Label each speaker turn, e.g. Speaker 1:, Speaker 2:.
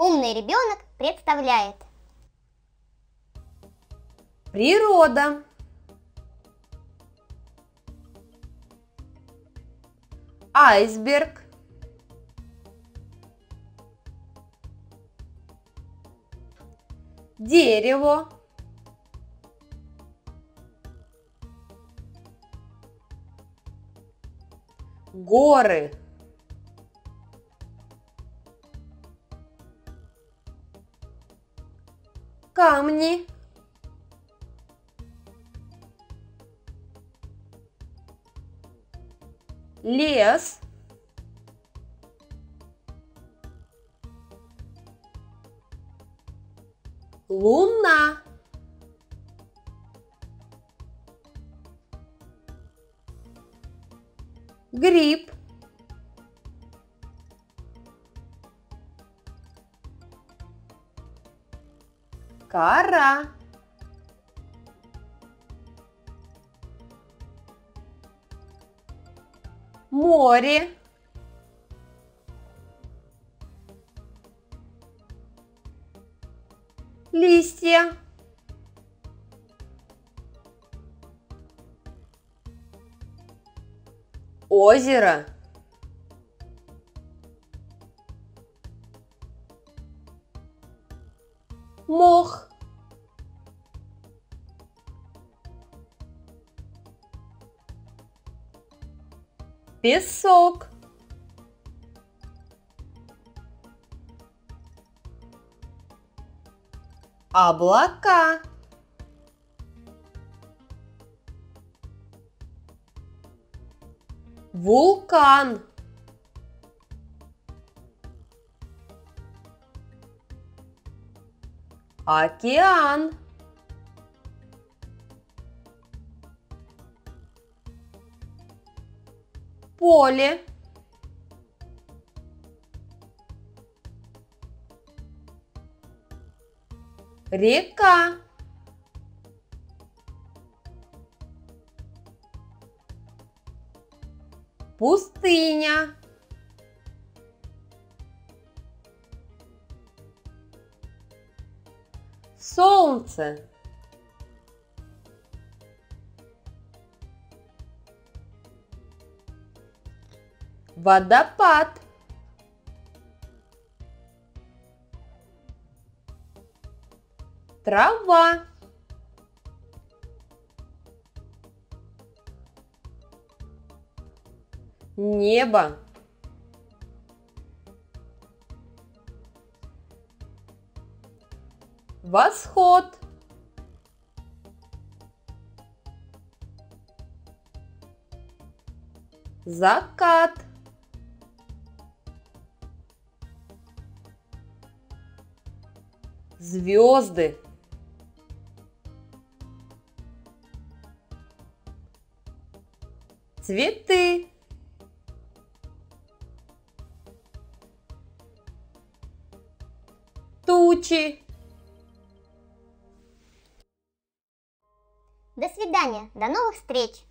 Speaker 1: Умный ребенок представляет.
Speaker 2: Природа. Айсберг. Дерево. Горы. Камни. Лес. Луна. Гриб. Кора. Море. Листья. Озеро. Мох. Песок. Облака. Вулкан. Океан. Поле. Река. Пустыня. Солнце. Водопад. Трава. Небо. Восход. Закат. Звезды. Цветы. Тучи.
Speaker 1: До свидания, до новых встреч!